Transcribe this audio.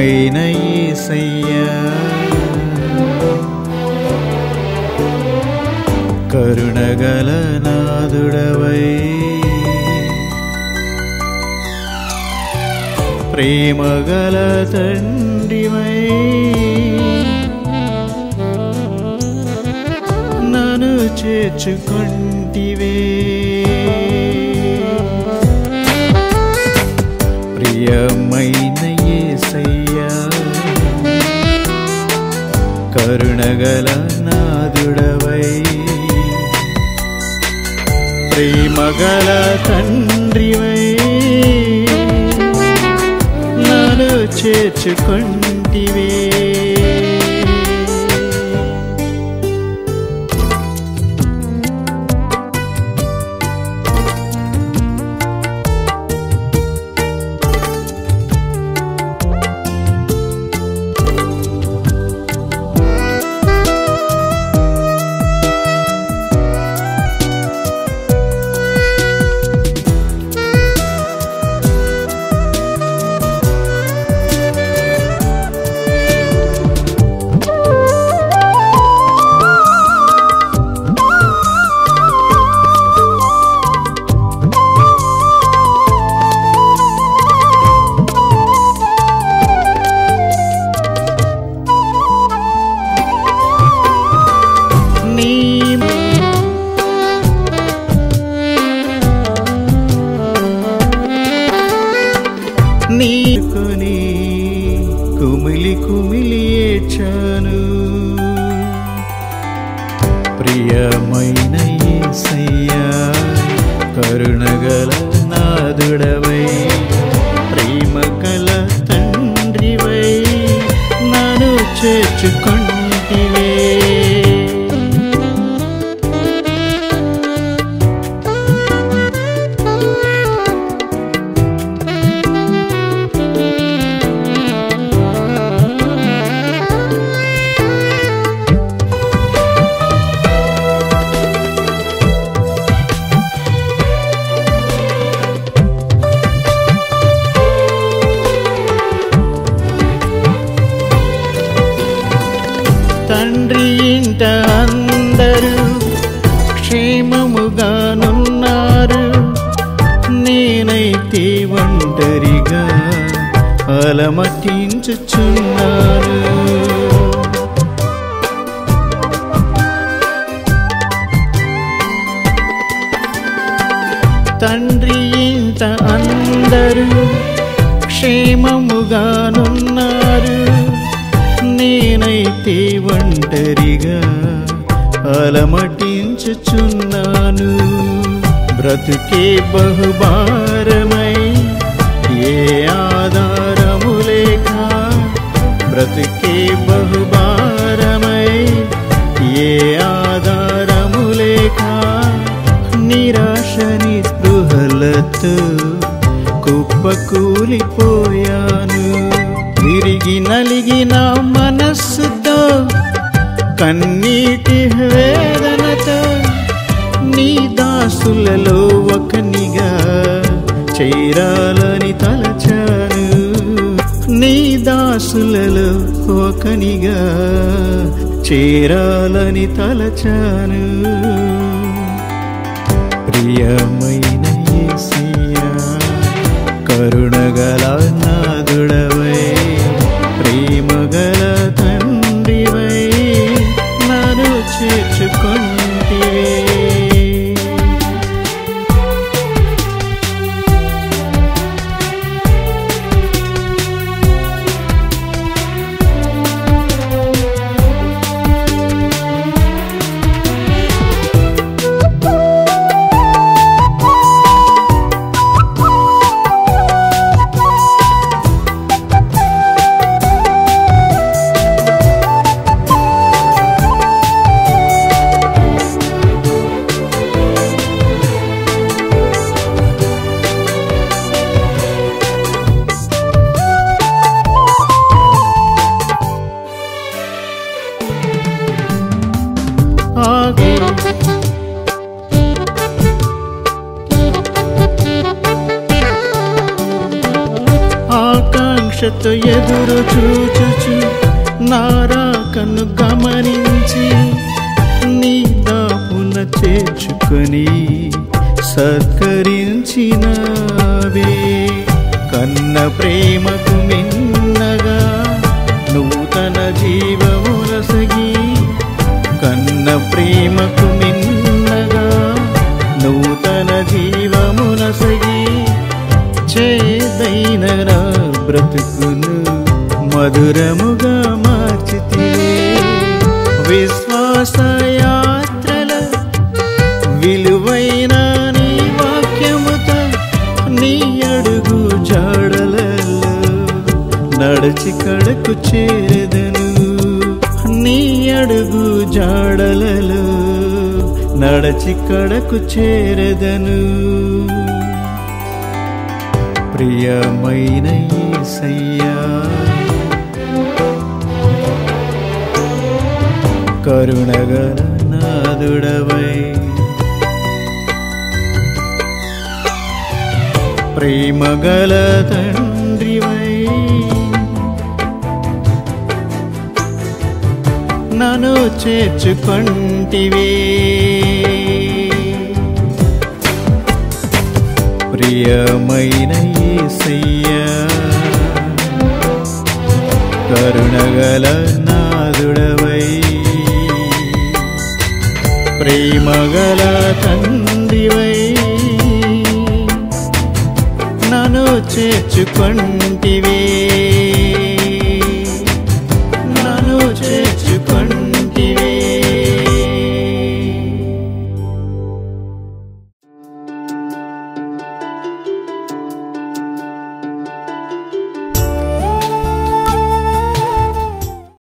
ప్రియమైన యేసయ్యా కరుణగల నాదుడవై ప్రేమగల తండ్రివై నన్ను చేర్చుకుంటివే కరుణగల నాదుడవై ప్రేమగల తండ్రివై నన్ను చేర్చుకొంటివే ప్రియమైన యేసయ్యా కరుణగల నాదుడవై ప్రేమగల తండ్రివై నన్ను చేర్చుకొంటివే ఇంట అందరూ క్షేమముగానున్నారు. నేనైతే ఒంటరిగా అలమటించుచున్నాను. నేనైతే ఒంటరిగా అలమటించుచున్నాను. బ్రతుకే బహుభారమై ఏ ఆధారము లేక బ్రతుకే బహుభారమై ఏ ఆధారము లేక నిరాశ నిస్పృహలతో కుప్పకూలిపోయాను. విరిగి నలిగినా కన్నీటి వేదనతో నీ దాసులలో ఒకనిగా చేరాలని తలచాను. నీ దాసులలో ఒకనిగా చేరాలని తలచాను. ప్రియమైన కరుణగల నాదుడవై ఆకాంక్షతో ఎదురు చూచుచు నారాకను గమనించి నీ దాపున చేర్చుకుని సత్కరించినవే. కన్న ప్రేమకు మిన్నగా ప్రేమకు మిన్నగా నూతన జీవమునసగి చేదైన నా బ్రతుకును మధురముగా మార్చితే విశ్వాస యాత్రల విలువైన నీ వాక్యముత నీ అడుగు జాడలలో నడిచి కడకు చేరదను. నీ అడుగు జాడలలో నడచిక్కడకు చేరదను. ప్రియమైన యేసయ్యా కరుణగల నాదుడవై ప్రేమగల తండ్రి నన్ను చేర్చుకొంటివే. ప్రియమైన యేసయ్యా కరుణగల నాదుడవై ప్రేమగల తండ్రివై నన్ను చేర్చుకొంటివే.